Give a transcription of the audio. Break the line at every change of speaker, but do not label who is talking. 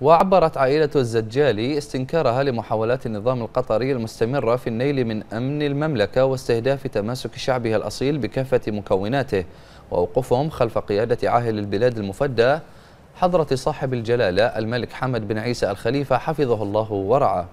وعبرت عائلة الزجالي استنكارها لمحاولات النظام القطري المستمرة في النيل من أمن المملكة واستهداف تماسك شعبها الأصيل بكافة مكوناته. ووقوفهم خلف قيادة عاهل البلاد المفدى حضرة صاحب الجلالة الملك حمد بن عيسى الخليفة حفظه الله ورعاه.